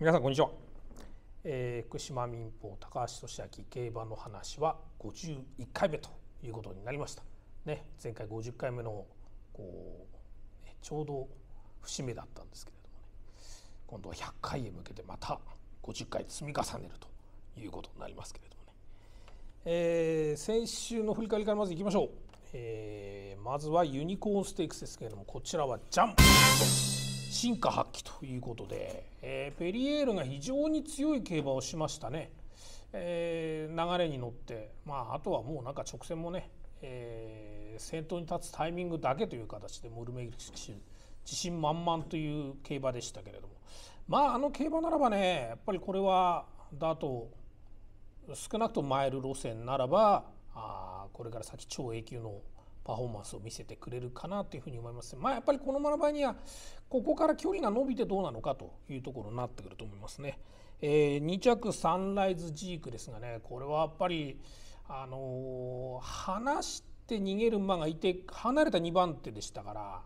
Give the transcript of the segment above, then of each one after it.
皆さんこんにちは、えー、福島民放高橋俊明競馬の話は51回目ということになりました。ね前回50回目のこう、ね、ちょうど節目だったんですけれどもね。今度は100回へ向けてまた50回積み重ねるということになりますけれどもね、えー、先週の振り返りからまずいきましょう、えー、まずはユニコーンステークスですけれどもこちらはジャン。進化発揮ということで、えー、ペリエールが非常に強い競馬をしましたね、えー、流れに乗って、まあ、あとはもうなんか直線もね、えー、先頭に立つタイミングだけという形でモルメイ騎手自信満々という競馬でしたけれども。まああの競馬ならばねやっぱりこれはだと少なくともマイル路線ならばあこれから先超永久のパフォーマンスを見せてくれるかなというふうに思います。まあ、やっぱりこの場合にはここから距離が伸びてどうなのかというところになってくると思いますね。えー、2着サンライズジークですがねこれはやっぱりあのー、離して逃げる馬がいて離れた2番手でしたから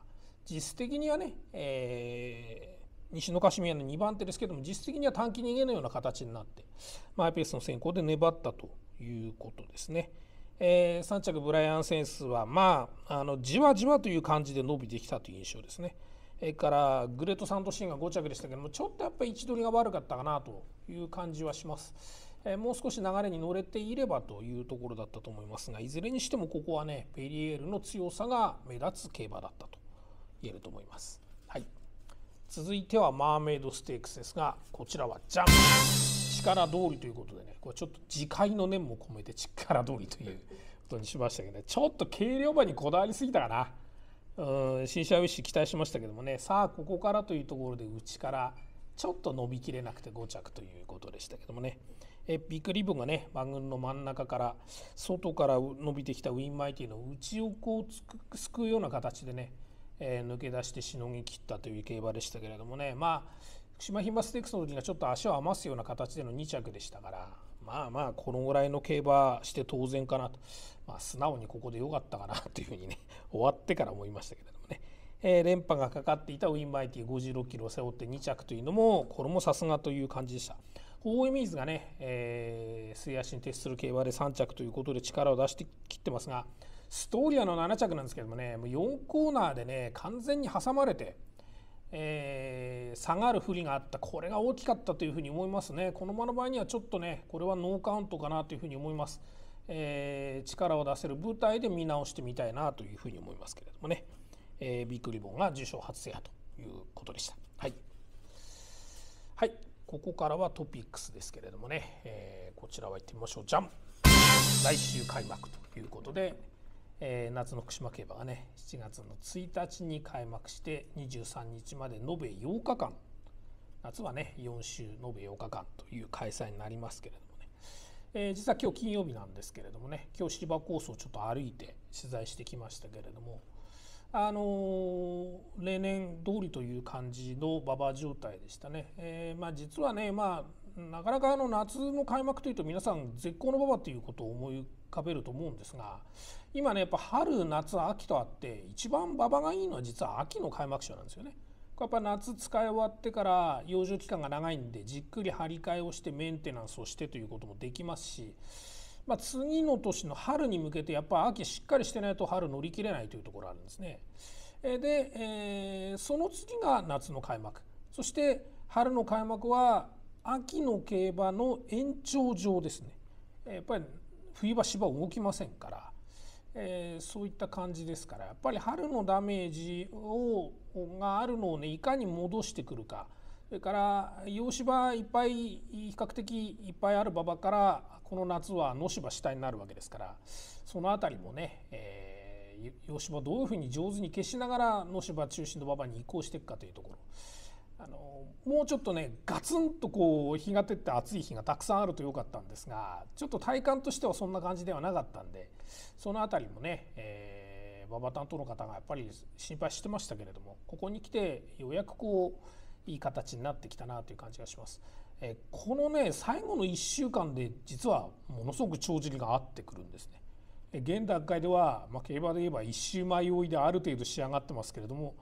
実質的にはね、えー、西のカシミヤの2番手ですけども実質的には短期逃げのような形になってマイペースの先行で粘ったということですね。えー、3着ブライアン・センスはまああのじわじわという感じで伸びてきたという印象ですね。それからグレート・サントシーンが5着でしたけどもちょっとやっぱり位置取りが悪かったかなという感じはします。え、もう少し流れに乗れていればというところだったと思いますがいずれにしてもここはねペリエールの強さが目立つ競馬だったと言えると思います。はい、続いてはマーメイドステークスですがこちらはジャン力通りということでねこれちょっと自戒の念も込めて力通りということにしましたけどねちょっと軽量馬にこだわりすぎたかな。うん新車ウィッシュ期待しましたけどもねさあここからというところで内からちょっと伸びきれなくて5着ということでしたけどもね。えビッグリボンがね番組の真ん中から外から伸びてきたウィンマイティの内をこうすくうような形でね、えー、抜け出してしのぎ切ったという競馬でしたけれどもね。まあ島牝ステークスの時にはちょっと足を余すような形での2着でしたからまあまあこのぐらいの競馬して当然かなと、まあ、素直にここで良かったかなというふうにね 終わってから思いましたけれどもね、えー、連覇がかかっていたウィンマイティ56キロを背負って2着というのもこれもさすがという感じでした。ホーエミーズがね、えー、末足に徹する競馬で3着ということで力を出してきってますがストーリアの7着なんですけどもねもう4コーナーでね完全に挟まれてえー、下がる不利があった。これが大きかったというふうに思いますね。この馬の場合にはちょっとねこれはノーカウントかなというふうに思います、えー、力を出せる舞台で見直してみたいなというふうに思いますけれどもね、えー、ビッグリボンが受賞初制覇ということでした。はい、はい、ここからはトピックスですけれどもね、え、こちらは行ってみましょう。じゃん来週開幕ということで。えー、夏の福島競馬がね7月の1日に開幕して23日まで延べ8日間。夏はね4週延べ8日間という開催になりますけれどもね、えー、実は今日金曜日なんですけれどもね今日芝コースをちょっと歩いて取材してきましたけれどもあのー、例年通りという感じの馬場状態でしたね、えー、まあ、実はねまあなかなかあの夏の開幕というと皆さん絶好の馬場ということを思い浮かべると思うんですが今ねやっぱ春夏秋とあって一番馬場がいいのは実は秋の開幕賞なんですよね。やっぱ夏使い終わってから養生期間が長いんでじっくり張り替えをしてメンテナンスをしてということもできますし、まあ、次の年の春に向けてやっぱ秋しっかりしてないと春乗り切れないというところあるんですね。で、えー、その次が夏の開幕そして春の開幕は秋の競馬の延長上ですね。やっぱり冬場芝動きませんからえー、そういった感じですからやっぱり春のダメージをがあるのをねいかに戻してくるか。それから洋芝いっぱい比較的いっぱいある馬場からこの夏は野芝主体になるわけですからその辺りもね、えー、洋芝どういうふうに上手に消しながら野芝中心の馬場に移行していくかというところ。あのもうちょっとねガツンとこう日が照って暑い日がたくさんあるとよかったんですがちょっと体感としてはそんな感じではなかったんでその辺りもね、えー、馬場担当の方がやっぱり心配してましたけれどもここに来てようやくこういい形になってきたなという感じがします。えー、このね最後の1週間で実はものすごく帳尻が合ってくるんですね。現段階では、まあ、競馬で言えば一周前追いである程度仕上がってますけれども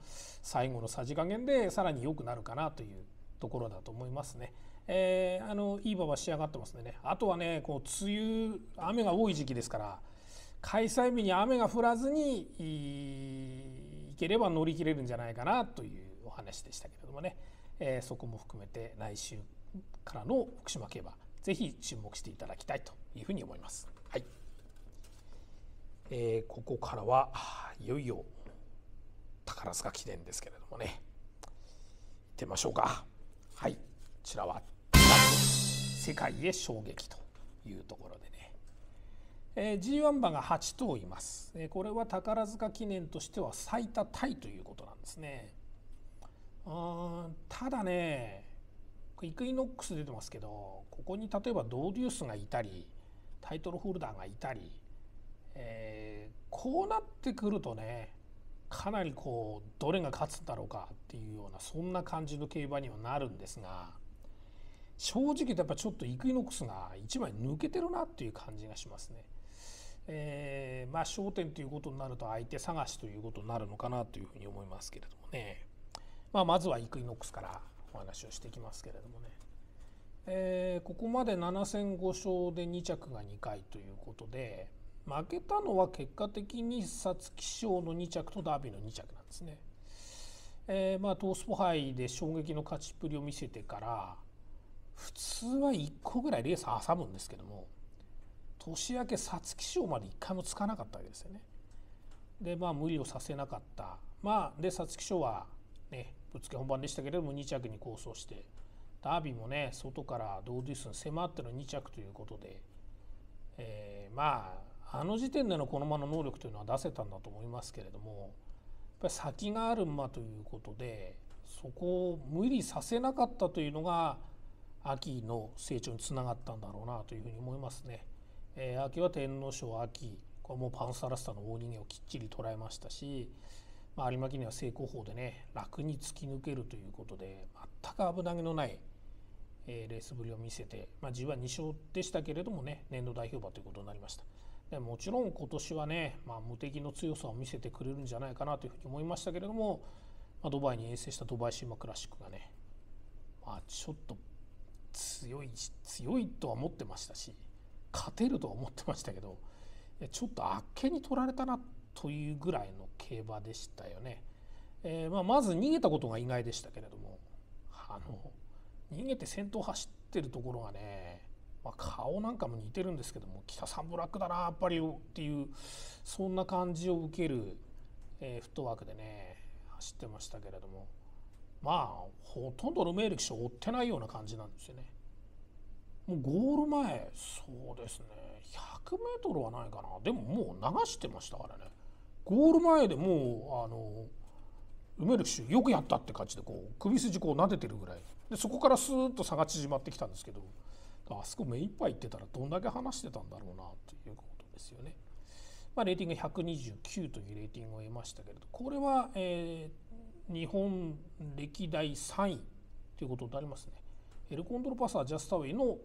最後のさじ加減でさらに良くなるかなというところだと思いますね。えー、あのいい馬は仕上がってますね。あとはねこう梅雨雨が多い時期ですから開催日に雨が降らずにいければ乗り切れるんじゃないかなというお話でしたけれどもね、えー、そこも含めて来週からの福島競馬ぜひ注目していただきたいというふうに思います。はいえー、ここからはいよいよ宝塚記念ですけれどもね。行ってみましょうか。はい。こちらは世界へ衝撃というところでね、えー、G1 馬が8頭います、えー、これは宝塚記念としては最多タイということなんですね。あただねイクイノックス出てますけどここに例えばドーデュースがいたりタイトルホルダーがいたりえー、こうなってくるとねかなりこうどれが勝つんだろうかっていうようなそんな感じの競馬にはなるんですが正直やっぱちょっとイクイノックスが1枚抜けてるなっていう感じがしますね。えー、まあ焦点ということになると相手探しということになるのかなというふうに思いますけれどもね、まあ、まずはイクイノックスからお話をしていきますけれどもね、えー、ここまで7戦5勝で2着が2回ということで負けたのは結果的に皐月賞の2着とダービーの2着なんですね。えー、まあトースポ杯で衝撃の勝ちっぷりを見せてから普通は1個ぐらいレース挟むんですけども年明け皐月賞まで1回もつかなかったわけですよね。でまあ無理をさせなかったまあで皐月賞はねぶつけ本番でしたけれども2着に構想してダービーもね外からドーデュースに迫っての2着ということで、えー、まああの時点でのこの馬の能力というのは出せたんだと思いますけれどもやっぱり先がある馬ということでそこを無理させなかったというのが秋の成長につながったんだろうなというふうに思いますね。えー、秋は天皇賞秋これもパンサラスタの大逃げをきっちり捉えましたし、まあ、有馬記念は成功法でね楽に突き抜けるということで全く危なげのない、えー、レースぶりを見せて、まあ、G は2勝でしたけれどもね年度代表馬ということになりました。でもちろん今年はね、まあ、無敵の強さを見せてくれるんじゃないかなというふうに思いましたけれども、まあ、ドバイに遠征したドバイシーマクラシックがね、まあ、ちょっと強い強いとは思ってましたし勝てるとは思ってましたけどちょっとあっけに取られたなというぐらいの競馬でしたよね。えーまあ、まず逃げたことが意外でしたけれどもあの逃げて先頭走ってるところがねまあ、顔なんかも似てるんですけども北さんブラックだなやっぱりっていうそんな感じを受ける、えー、フットワークでね走ってましたけれどもまあほとんどルメール騎手追ってないような感じなんですよね。もうゴール前そうですね 100m はないかな。でももう流してましたからね。ゴール前でもうあのルメール騎手よくやったって感じでこう首筋こう撫でてるぐらい。でそこからスーッと差が縮まってきたんですけどあそこ目いっぱい行ってたらどんだけ話してたんだろうなということですよね。まあ、レーティング129というレーティングを得ましたけれどこれは、えー、日本歴代3位ということになりますね。エルコントロパサージャスタウェイの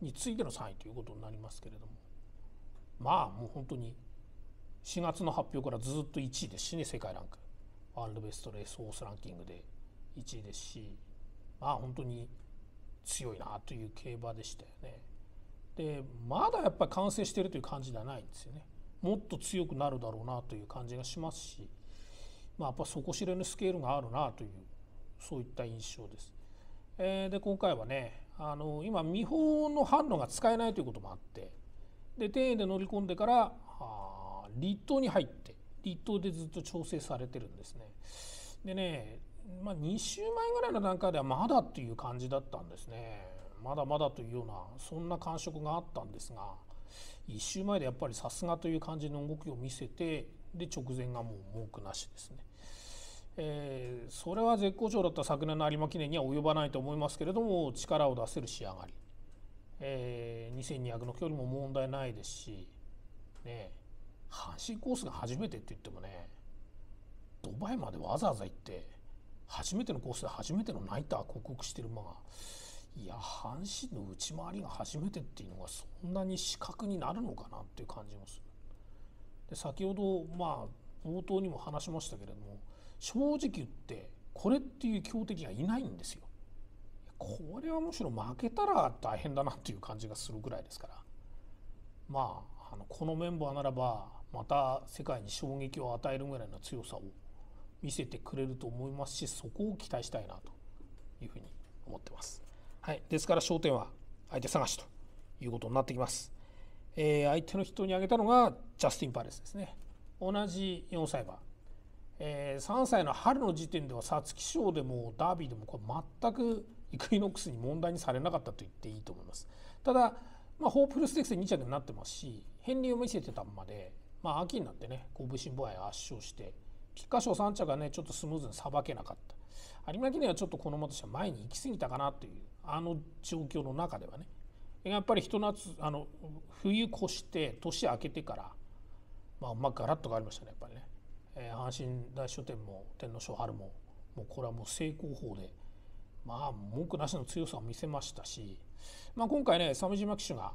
についての3位ということになりますけれどもまあもう本当に4月の発表からずっと1位ですしね世界ランクワールドベストレースオースランキングで1位ですしまあ本当に強いなという競馬でしたよね。でまだやっぱり完成してるという感じではないんですよね。もっと強くなるだろうなという感じがしますし、まあ、やっぱ底知れぬスケールがあるなというそういった印象です。えー、で今回はねあの今見本の販路が使えないということもあってで庭園で乗り込んでからあ立冬に入って立冬でずっと調整されてるんですね。でねまあ、2週前ぐらいの段階ではまだっていう感じだったんですねまだまだというようなそんな感触があったんですが1週前でやっぱりさすがという感じの動きを見せてで直前がもう文句なしですね。えー、それは絶好調だった昨年の有馬記念には及ばないと思いますけれども力を出せる仕上がり、えー、2200の距離も問題ないですし、ね、阪神コースが初めてって言ってもねドバイまでわざわざ行って初めてのコースで初めてのナイター克服してる馬がいや阪神の内回りが初めてっていうのがそんなに死角になるのかなっていう感じもする。で先ほどまあ冒頭にも話しましたけれども正直言ってこれっていう強敵がいないんですよ。これはむしろ負けたら大変だなっていう感じがするぐらいですからまああのこのメンバーならばまた世界に衝撃を与えるぐらいの強さを見せてくれると思いますしそこを期待したいなというふうに思ってます。はい、ですから焦点は相手探しということになってきます。えー、相手の人に挙げたのがジャスティン・パレスですね。同じ4歳馬、えー、3歳の春の時点では皐月賞でもダービーでもこれ全くイクイノックスに問題にされなかったと言っていいと思います。ただ、まあ、ホープフルステークスで2着になってますし片鱗を見せてたままで、まあ、秋になってね神戸新聞愛圧勝して菊花賞3着がねちょっとスムーズにさばけなかった。有馬記念はちょっとこの馬としては前に行き過ぎたかなというあの状況の中ではね。やっぱりひと夏あの冬越して年明けてからまあ、まあガラッと変わりましたねやっぱりね、えー、阪神大書店も天皇賞春ももうこれはもう正攻法でまあ文句なしの強さを見せましたし、まあ、今回ね鮫島騎手が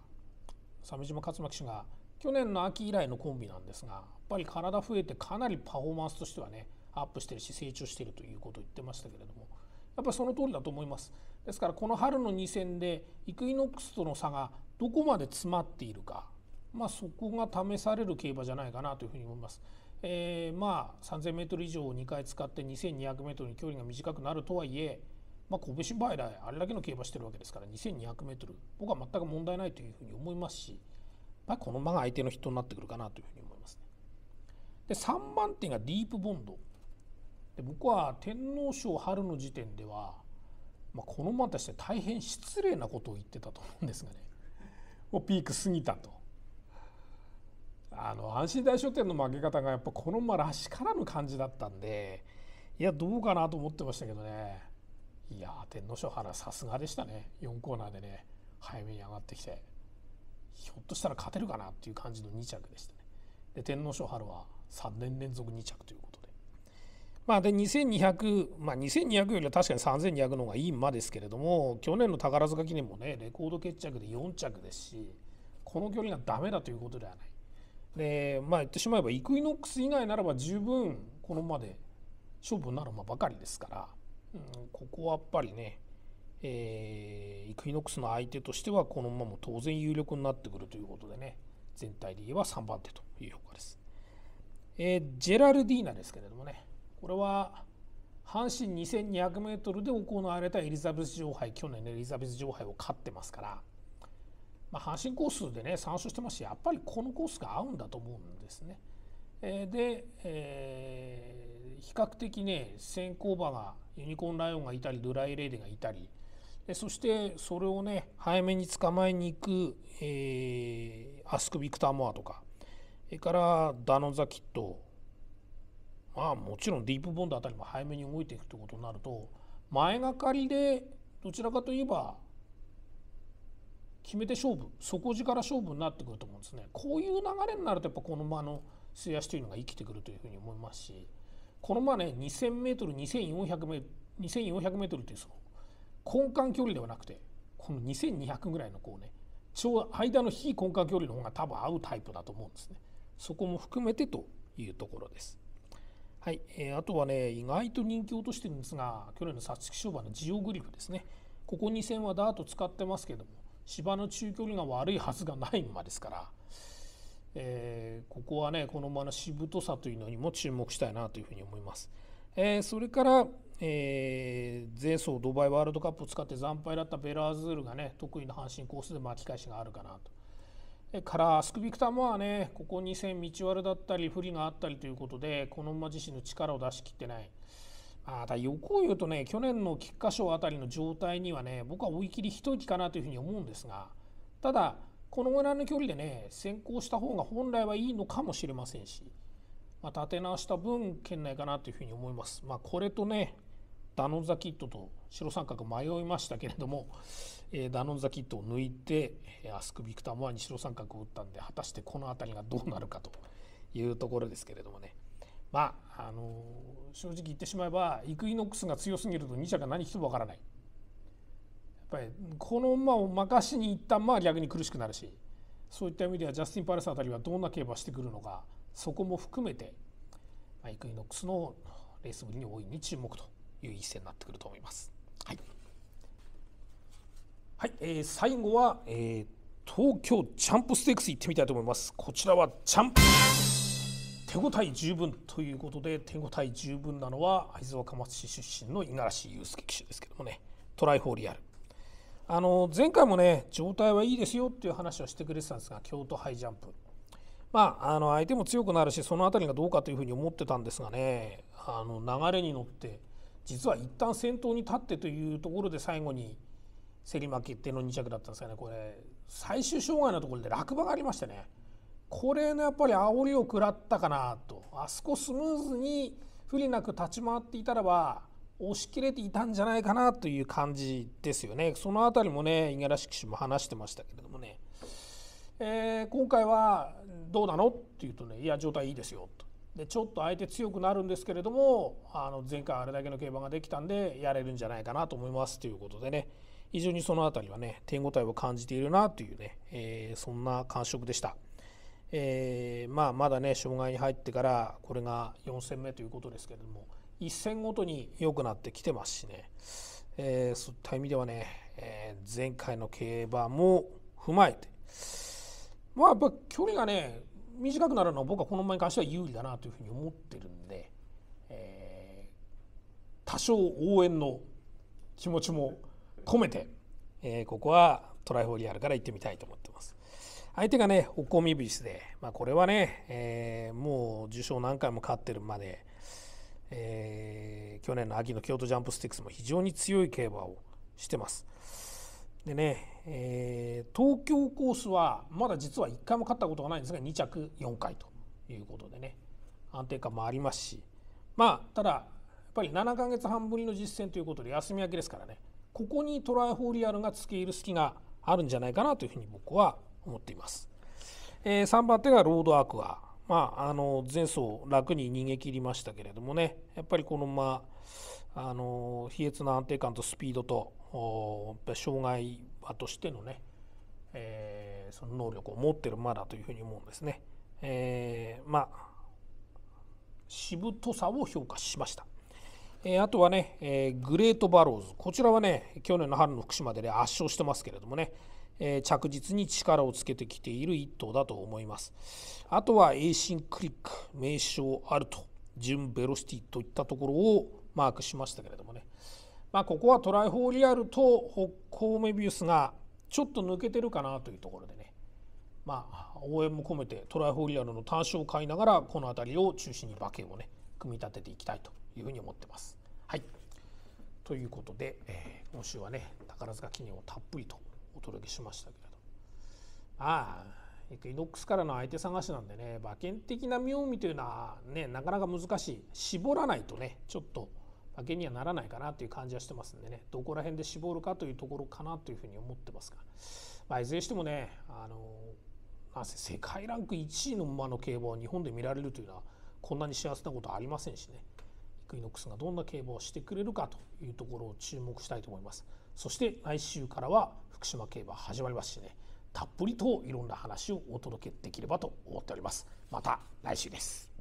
鮫島勝馬騎手が去年の秋以来のコンビなんですがやっぱり体増えてかなりパフォーマンスとしてはねアップしてるし成長してるということを言ってましたけれどもやっぱりその通りだと思います。ですからこの春の2戦でイクイノックスとの差がどこまで詰まっているかまあ、そこが試される競馬じゃないかなというふうに思います。えー、まあ 3000m 以上を2回使って 2200m に距離が短くなるとはいえ、まあ、神戸新梅来あれだけの競馬してるわけですから 2200m 僕は全く問題ないというふうに思いますしやっぱりこの馬が相手の人になってくるかなというふうに思いますね。で3番手がディープボンド。で僕は天皇賞春の時点では、まあ、この馬として大変失礼なことを言ってたと思うんですがね。もうピーク過ぎたと。あの安心大書店の負け方がやっぱこの馬らしからぬ感じだったんでいやどうかなと思ってましたけどね。いや天皇賞原さすがでしたね。4コーナーでね早めに上がってきて。ひょっとしたら勝てるかなっていう感じの2着でしたね。で天皇賞春は3年連続2着ということで。まあで2200まあ2200よりは確かに3200の方がいい馬ですけれども去年の宝塚記念もねレコード決着で4着ですしこの距離がダメだということではない。でまあ言ってしまえばイクイノックス以外ならば十分この馬で勝負になる馬ばかりですから、うん、ここはやっぱりね、えー、イクイノックスの相手としてはこの馬も当然有力になってくるということでね全体で言えば3番手という評価です。えー、ジェラルディーナですけれどもねこれは阪神 2200m で行われたエリザベス女王杯去年のエリザベス女王杯を勝ってますからまあ、阪神コースでね参照してますしやっぱりこのコースが合うんだと思うんですね。えー、で、えー、比較的ね先行馬がユニコーンライオンがいたりドライレーデがいたりそしてそれをね早めに捕まえに行く、えー、アスク・ビクター・モアとかそれからダノ・ザ・キット。まあもちろんディープボンドあたりも早めに動いていくということになると前がかりでどちらかといえば決めて勝負底力勝負になってくると思うんですね。こういう流れになるとやっぱこの馬の末足というのが生きてくるというふうに思いますしこの馬ね 2000m2400m 2400m というその根幹距離ではなくてこの2200ぐらいのこうねちょうど間の非根幹距離の方が多分合うタイプだと思うんですね。そこも含めてというところです。はい、えー、あとはね意外と人気を落としてるんですが去年の皐月賞馬のジオグリフですね。ここ2戦はダート使ってますけども芝の中距離が悪いはずがない馬ですから、えー、ここはねこの馬のしぶとさというのにも注目したいなというふうに思います。えー、それから、えー、前走ドバイワールドカップを使って惨敗だったベラーズールがね得意な阪神コースで巻き返しがあるかなと。からアスクビクターモアねここ2戦道悪だったり不利があったりということでこの馬自身の力を出しきってない。あだ横を言うとね去年の菊花賞あたりの状態にはね僕は追い切り一息かなというふうに思うんですがただこのぐらいの距離でね先行した方が本来はいいのかもしれませんし、まあ、立て直した分圏内かなというふうに思います。まあ、これとねダノンザキットと白三角迷いましたけれども、えー、ダノンザキットを抜いてアスクビクターモアに白三角を打ったんで果たしてこの辺りがどうなるかというところですけれどもね。まああの正直言ってしまえばイクイノックスが強すぎると2着が何一つわからない。やっぱりこの馬を任しにいった馬は逆に苦しくなるしそういった意味ではジャスティン・パレスあたりはどんな競馬してくるのかそこも含めて、まあ、イクイノックスのレースぶりに大いに注目と。いう一戦になってくると思います。はい。はい、えー、最後は、えー、東京ジャンプステークス行ってみたいと思います。こちらはジャンプ。手応え十分ということで手応え十分なのは会津若松市出身の五十嵐祐介騎手ですけどもね。トライフォーリアル。あの前回もね状態はいいですよっていう話をしてくれてたんですが京都ハイジャンプ。まああの相手も強くなるしその辺りがどうかというふうに思ってたんですがね。あの流れに乗って実は一旦先頭に立ってというところで最後に競り負けっての2着だったんですがね。これ最終障害のところで落馬がありましてね。これのやっぱり煽りを食らったかなと。あそこスムーズに不利なく立ち回っていたらば押し切れていたんじゃないかなという感じですよね。その辺りもね五十嵐騎手も話してましたけれどもね、えー、今回はどうなのっていうとねいや状態いいですよと。でちょっと相手強くなるんですけれどもあの前回あれだけの競馬ができたんでやれるんじゃないかなと思いますということでね非常にその辺りはね手応えを感じているなというね、えー、そんな感触でした。えー、まあ、まだね障害に入ってからこれが4戦目ということですけれども1戦ごとに良くなってきてますしね、えー、そういった意味ではね、えー、前回の競馬も踏まえてまあやっぱ距離がね短くなるのは僕はこの馬に関しては有利だなというふうに思ってるんで、えー、多少応援の気持ちも込めて、えー、ここはトライフォーリアルから行ってみたいと思ってます。相手がね、オコミビスで、まあ、これはね、えー、もう受賞何回も勝ってるまで、えー、去年の秋の京都ジャンプスティックスも非常に強い競馬をしてます。でね、えー、東京コースはまだ実は1回も勝ったことがないんですが2着4回ということでね安定感もありますしまあただやっぱり7ヶ月半ぶりの実践ということで休み明けですからねここにトライフォーリアルがつけ入る隙があるんじゃないかなというふうに僕は思っています。えー、3番手がロードアクア。まあ、あの前走楽に逃げ切りましたけれどもねやっぱりこのままあの卑劣な安定感とスピードと障害馬としてのね、えー、その能力を持ってる馬だというふうに思うんですね。えー、まあしぶとさを評価しました。えー、あとはね、えー、グレートバローズこちらはね去年の春の福島で、ね、圧勝してますけれどもね、えー、着実に力をつけてきている一頭だと思います。あとはエーシンクリック、名称アルト、ジューンベロシティといったところをマークしましたけれどもね、まあ、ここはトライフォーリアルとホッコーメヴィウスがちょっと抜けてるかなというところでね、まあ、応援も込めてトライフォーリアルの単勝を買いながらこの辺りを中心に馬券をね組み立てていきたいというふうに思ってます。はい。ということで、えー、今週はね宝塚記念をたっぷりとお届けしましたけれど。ああイノックスからの相手探しなんでね馬券的な妙味というのはねなかなか難しい。絞らないとねちょっと馬券にはならないかなという感じはしてますんでね。どこら辺で絞るかというところかなというふうに思ってますが、まあ、いずれにしてもねあのなぜ世界ランク1位の馬の競馬を日本で見られるというのはこんなに幸せなことはありませんしね。イクイノックスがどんな競馬をしてくれるかというところを注目したいと思います。そして来週からは福島競馬始まりますしね。たっぷりといろんな話をお届けできればと思っております。また来週です。